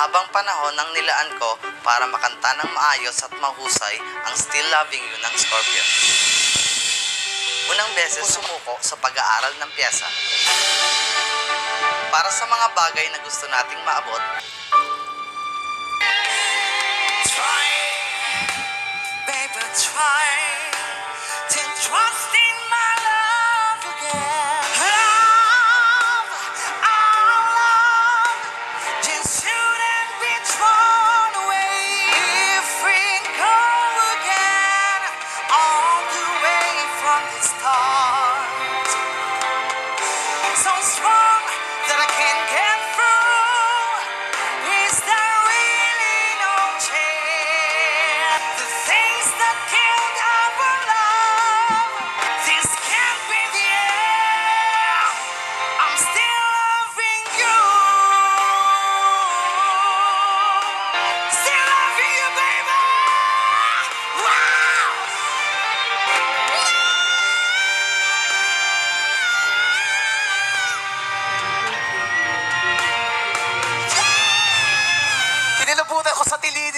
Mahabang panahon ang nilaan ko para makanta ng maayos at mahusay ang Still Loving You ng Scorpio. Unang beses sumuko sa pag-aaral ng pyesa. Para sa mga bagay na gusto nating maabot,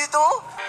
dito?